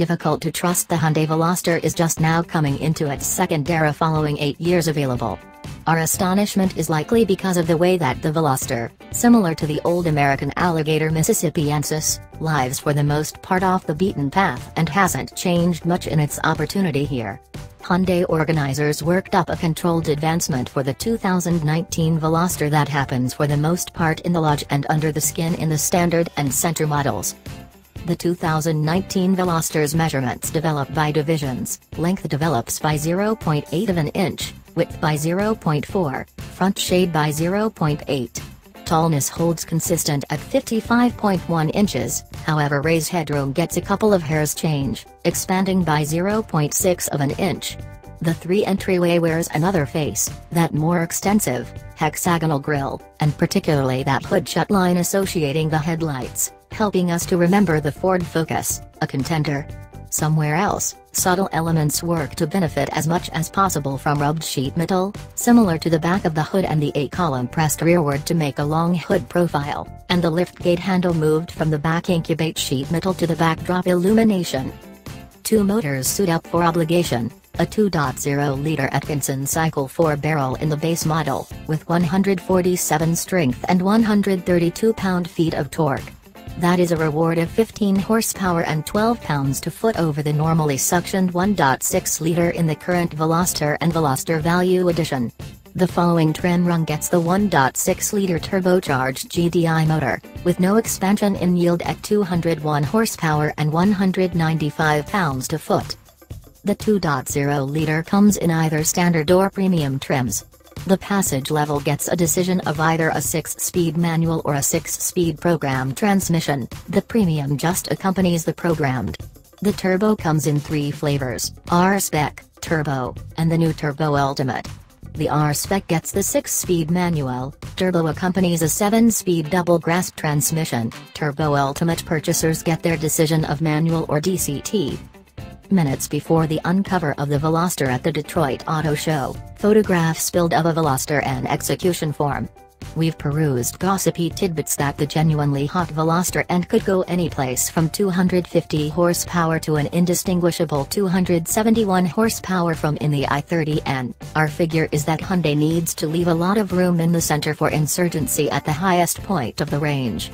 difficult to trust the Hyundai Veloster is just now coming into its second era following 8 years available. Our astonishment is likely because of the way that the Veloster, similar to the old American alligator Mississippiensis, lives for the most part off the beaten path and hasn't changed much in its opportunity here. Hyundai organizers worked up a controlled advancement for the 2019 Veloster that happens for the most part in the lodge and under the skin in the standard and center models. The 2019 Veloster's measurements develop by divisions, length develops by 0.8 of an inch, width by 0.4, front shade by 0.8. Tallness holds consistent at 55.1 inches, however raised headroom gets a couple of hairs change, expanding by 0.6 of an inch. The three entryway wears another face, that more extensive, hexagonal grille, and particularly that hood shut line associating the headlights, helping us to remember the Ford Focus, a contender. Somewhere else, subtle elements work to benefit as much as possible from rubbed sheet metal, similar to the back of the hood and the A-column pressed rearward to make a long hood profile, and the liftgate handle moved from the back incubate sheet metal to the backdrop illumination. Two motors suit up for obligation, a 2.0-liter Atkinson Cycle 4-barrel in the base model, with 147 strength and 132 pound-feet of torque. That is a reward of 15 horsepower and 12 pounds to foot over the normally suctioned 1.6-liter in the current Veloster and Veloster Value Edition. The following trim rung gets the 1.6-liter turbocharged GDI motor, with no expansion in yield at 201 horsepower and 195 pounds to foot. The 2.0-liter comes in either standard or premium trims. The passage level gets a decision of either a 6-speed manual or a 6-speed program transmission, the premium just accompanies the programmed. The turbo comes in three flavors, R-Spec, Turbo, and the new Turbo Ultimate. The R-Spec gets the 6-speed manual, Turbo accompanies a 7-speed double grasp transmission, Turbo Ultimate purchasers get their decision of manual or DCT, minutes before the uncover of the Veloster at the Detroit Auto Show, photographs spilled of a Veloster N execution form. We've perused gossipy tidbits that the genuinely hot Veloster N could go anyplace from 250 horsepower to an indistinguishable 271 horsepower from in the i30N. Our figure is that Hyundai needs to leave a lot of room in the center for insurgency at the highest point of the range.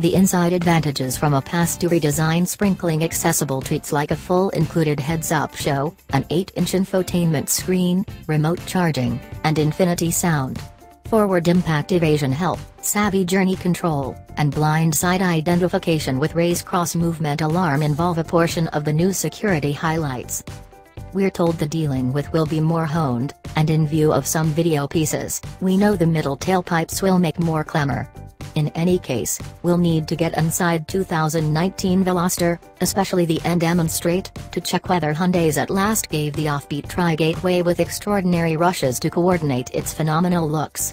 The inside advantages from a past to redesign sprinkling accessible treats like a full included heads-up show, an 8-inch infotainment screen, remote charging, and infinity sound. Forward impact evasion help, savvy journey control, and blind side identification with raise cross movement alarm involve a portion of the new security highlights. We're told the dealing with will be more honed, and in view of some video pieces, we know the middle tailpipes will make more clamor. In any case, we'll need to get inside 2019 Veloster, especially the end demonstrate, to check whether Hyundai's at last gave the offbeat tri-gateway with extraordinary rushes to coordinate its phenomenal looks.